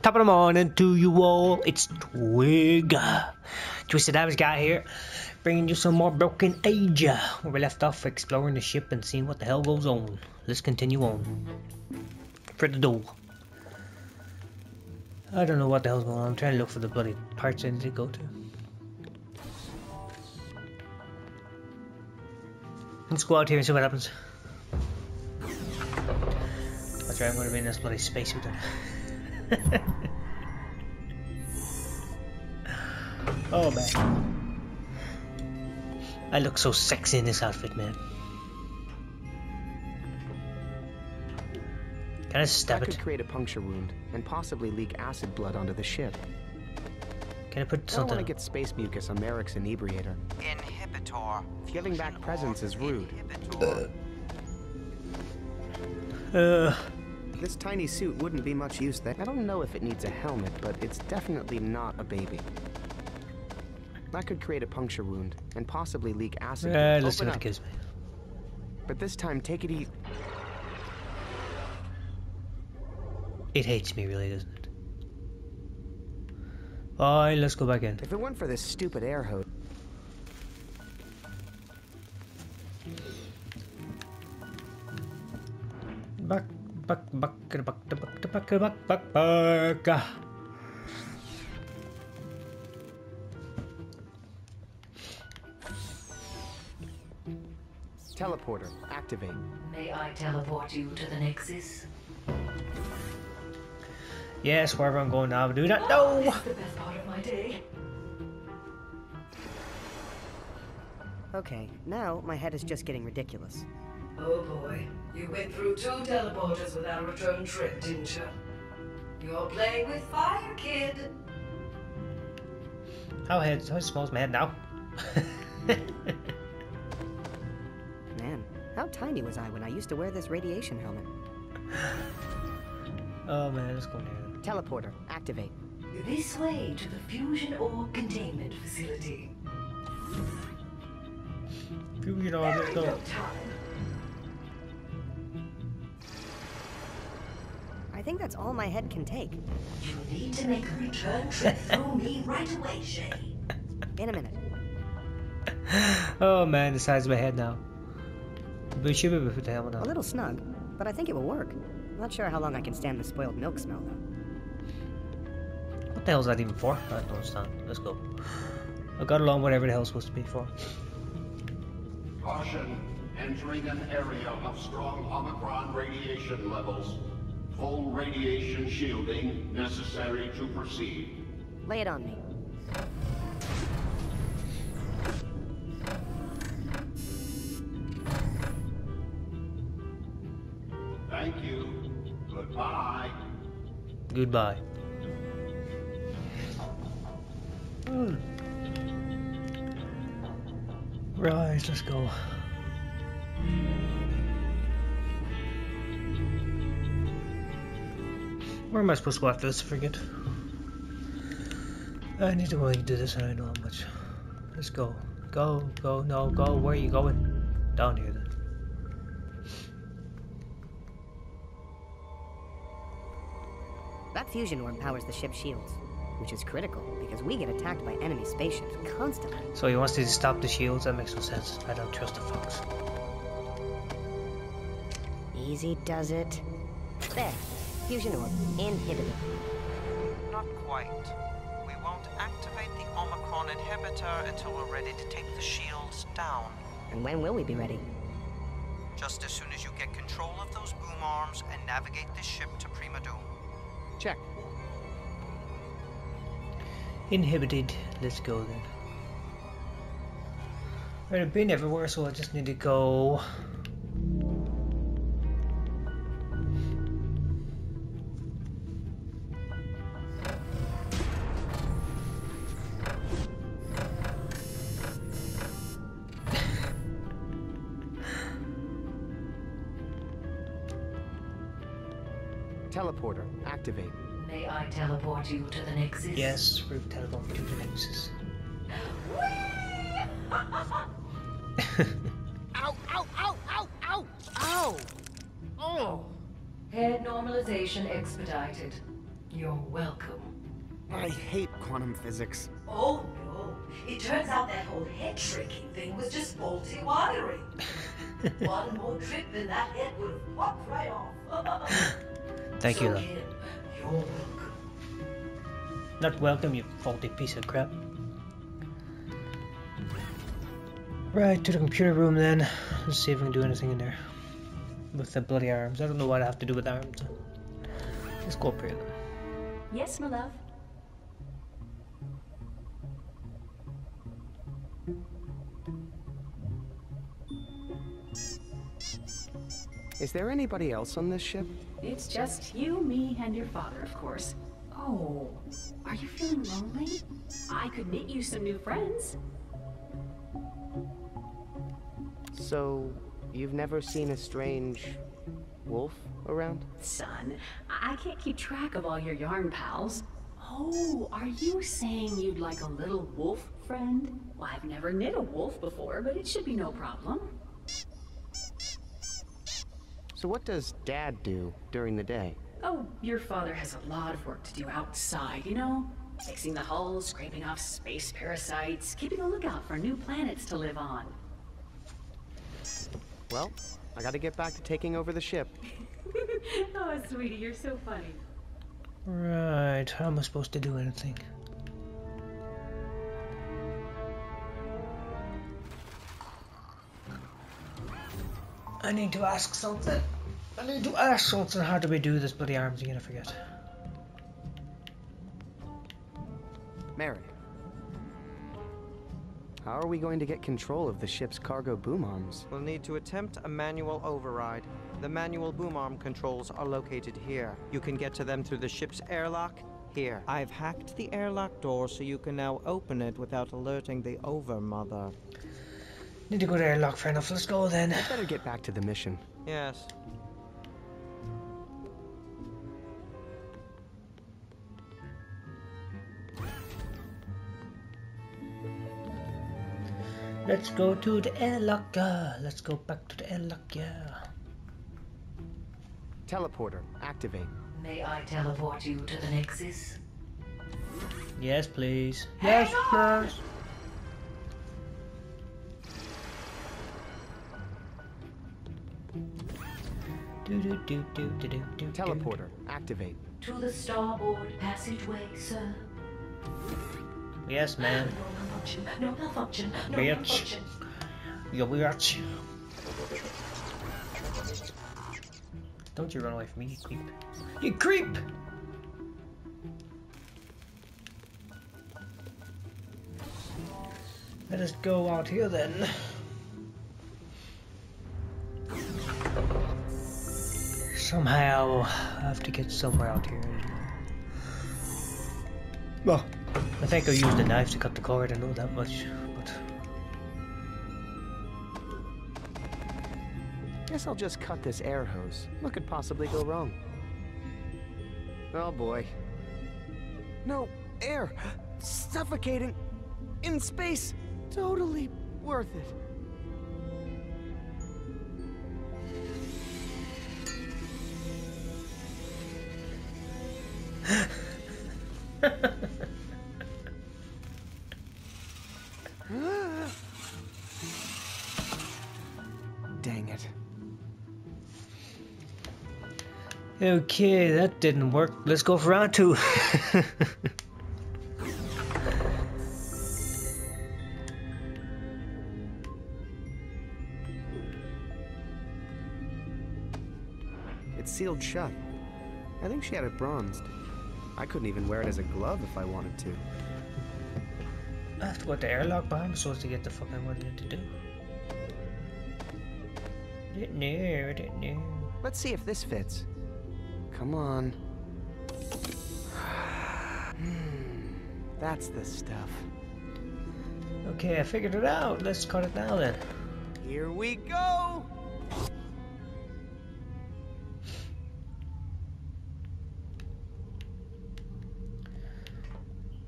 Top of the morning to you all. It's Twig. Twisted Damage guy here, bringing you some more Broken Age. Where we left off exploring the ship and seeing what the hell goes on. Let's continue on. For the door. I don't know what the hell's going on. I'm trying to look for the bloody parts I need to go to. Let's go out here and see what happens. That's right, I'm gonna be in this bloody spacesuit then. oh man. I look so sexy in this outfit, man. Can I stab that it? could create a puncture wound and possibly leak acid blood onto the ship. Can I put something? I don't want to get space mucus on Marek's inebriator. Inhibitor. Giving back presents is rude. Inhibitor. Uh, This tiny suit wouldn't be much use then. I don't know if it needs a helmet, but it's definitely not a baby. That could create a puncture wound and possibly leak acid. uh, let's see Open what it up. gives me. But this time, take it easy. It hates me, really, doesn't it? Alright, let's go back in. If it weren't for this stupid air hose, Back, back, back, back, back, back, back, back, back, back. teleporter, activate. May I teleport you to the Nexus? Yes, wherever I'm going now, do that. Oh, ah, No! this is the best part of my day. Okay, now my head is just getting ridiculous. Oh boy, you went through two teleporters without a return trip, didn't you? You're playing with fire, kid. How head? How small is my head now? Man, how tiny was I when I used to wear this radiation helmet? oh man, let's go there. Teleporter, activate. This way to the fusion orb containment facility. You know, let's go. good time. Think that's all my head can take. You need to make a return trip through me right away, Shay. In a minute. Oh man, the size of my head now. But should be able to put the helmet A little snug, but I think it will work. Not sure how long I can stand the spoiled milk smell, though. What the hell is that even for? I don't understand. Let's go. I got along whatever the hell it's supposed to be for. Caution, entering an area of strong Omicron radiation levels. Full radiation shielding necessary to proceed. Lay it on me. Thank you. Goodbye. Goodbye. Right, let's go. Where am I supposed to go after this? I forget. I need to really do this and I know how much. Let's go. Go, go, no, go. Where are you going? Down here then. That fusion orb powers the ship's shields, which is critical because we get attacked by enemy spaceships constantly. So he wants to stop the shields? That makes no sense. I don't trust the fox. Easy does it. There. Fusion orb inhibited. Not quite. We won't activate the Omicron inhibitor until we're ready to take the shields down. And when will we be ready? Just as soon as you get control of those boom arms and navigate this ship to Prima Doom. Check. Inhibited. Let's go then. I've been everywhere, so I just need to go. Teleporter, activate. May I teleport you to the Nexus? Yes, we're teleporting to the Nexus. Ow, ow, ow, ow, ow, ow! Oh! Head normalization expedited. You're welcome. I hate quantum physics. Oh no, it turns out that whole head shrinking thing was just faulty wiring. One more trip and that head would have popped right off. Thank you, though. Kid, you're welcome. Not welcome, you faulty piece of crap. Right, to the computer room then. Let's see if we can do anything in there. With the bloody arms. I don't know what I have to do with arms. Let's go up here then. Yes, my love. Is there anybody else on this ship? It's just you, me, and your father, of course. Oh, are you feeling lonely? I could knit you some new friends. So, you've never seen a strange wolf around? Son, I can't keep track of all your yarn pals. Oh, are you saying you'd like a little wolf friend? Well, I've never knit a wolf before, but it should be no problem. So what does Dad do during the day? Oh, your father has a lot of work to do outside, you know? Fixing the hull, scraping off space parasites, keeping a lookout for new planets to live on. Well, I gotta get back to taking over the ship. oh, sweetie, you're so funny. Right, how am I supposed to do anything? I need to ask something. I need to ask something. How do we do this bloody arms again? I forget. Mary. How are we going to get control of the ship's cargo boom arms? We'll need to attempt a manual override. The manual boom arm controls are located here. You can get to them through the ship's airlock here. I've hacked the airlock door so you can now open it without alerting the Overmother. Need to go to airlock, fair enough. Let's go then. I better get back to the mission. Yes. Let's go to the airlock. uh, Let's go back to the airlock, yeah. Teleporter, activate. May I teleport you to the Nexus? Yes, please. Hang Yes, on! please. Teleporter, activate. To the starboard passageway, sir. Yes, man. No malfunction, no malfunction, no Bitch. malfunction. You bitch. Don't you run away from me, you creep. You creep! Let us go out here then. Somehow, I have to get somewhere out here. Well, I think I'll use the knife to cut the cord, I know that much, but... Guess I'll just cut this air hose. What could possibly go wrong? Oh boy. No, air! Suffocating! In space! Totally worth it. Dang it. Okay, that didn't work. Let's go for round two. It's sealed shut. I think she had it bronzed. I couldn't even wear it as a glove if I wanted to. I have to go to the airlock, but I'm supposed to get the fucking what I need to do. Didn't know, didn't know. Let's see if this fits. Come on. That's the stuff. Okay, I figured it out. Let's cut it now then. Here we go!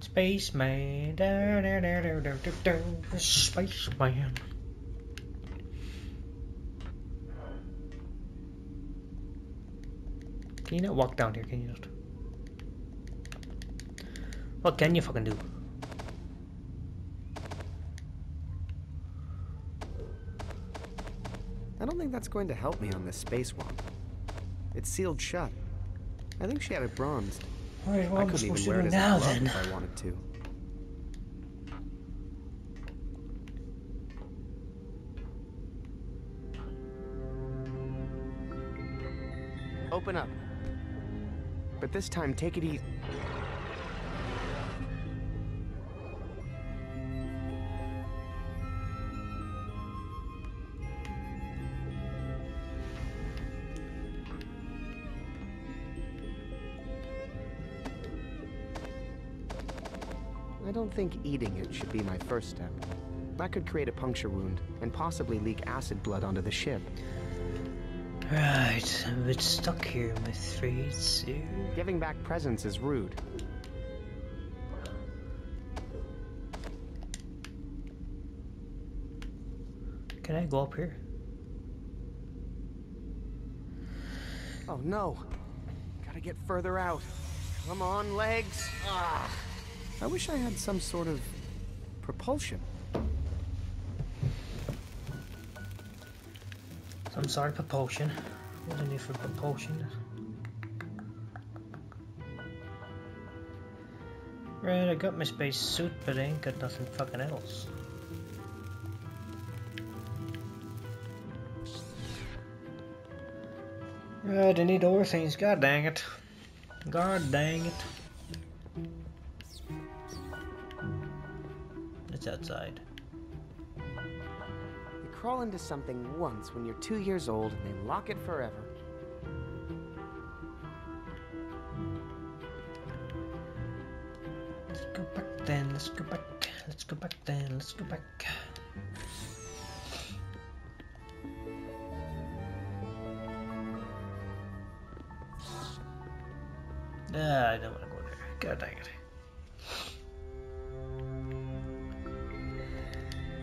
Spaceman. Da, da, da, Spaceman. Can you not walk down here? Can you not? What can you fucking do? I don't think that's going to help me on this spacewalk. It's sealed shut. I think she had it bronzed. Alright, what I am couldn't supposed even to wear do it as a now glove then? if I wanted to. Open up. But this time, take it easy. I don't think eating it should be my first step. That could create a puncture wound and possibly leak acid blood onto the ship. Right, I'm a bit stuck here, I'm afraid, sir. Giving back presents is rude. Can I go up here? Oh no! Gotta get further out. Come on, legs! Ah. I wish I had some sort of propulsion. Of propulsion. What do I need for propulsion? Right, I got my space suit, but I ain't got nothing fucking else. Right, I need other things. God dang it. God dang it. It's outside. Crawl into something once when you're two years old and they lock it forever. Let's go back then, let's go back. Let's go back then, let's go back. Ah, I don't want to go there. God dang it.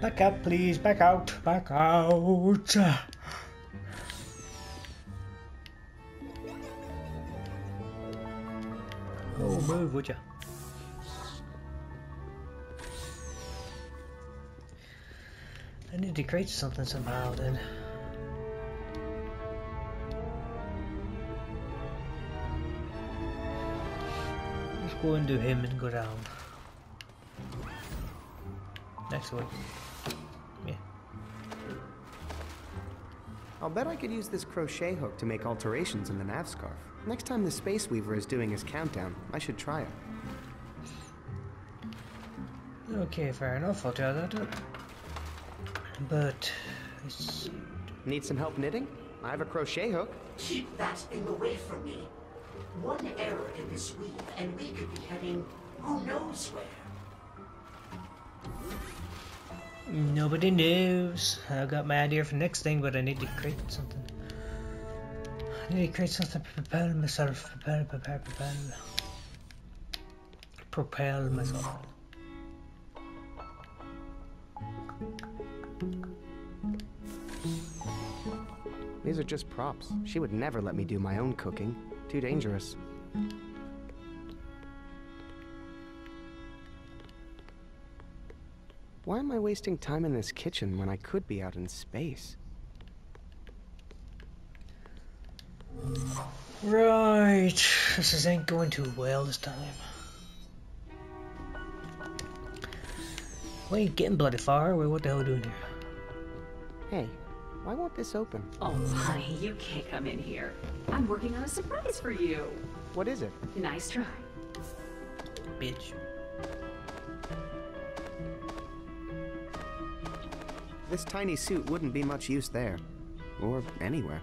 Back out, please. Back out. Back out. Oh, move, would ya? I need to create something somehow then. Let's go into him and go down. Next one. I'll bet I could use this crochet hook to make alterations in the nav scarf. Next time the Space Weaver is doing his countdown, I should try it. Okay, fair enough, I'll try that out. But it's Need some help knitting? I have a crochet hook. Keep that thing away from me. One error in this weave, and we could be heading who knows where. Nobody knows. I got my idea for next thing, but I need to create something. I need to create something to propel myself. Propel, propel, propel. Propel myself. These are just props. She would never let me do my own cooking. Too dangerous. Why am I wasting time in this kitchen when I could be out in space? Right, this is ain't going too well this time. We ain't getting bloody far. Wait, what the hell are we doing here? Hey, why won't this open? Oh, honey, you can't come in here. I'm working on a surprise for you. What is it? Nice try. Bitch. This tiny suit wouldn't be much use there. Or anywhere.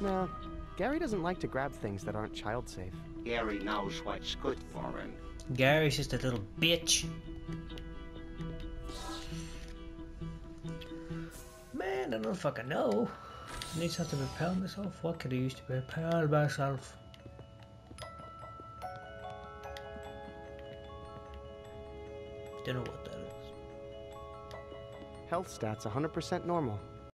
No, Gary doesn't like to grab things that aren't child safe. Gary knows what's good for him. Gary's just a little bitch. Man, I don't fucking know. I need something to propel myself. What could I use to propel myself? Don't know what that is. Health stats 100% normal.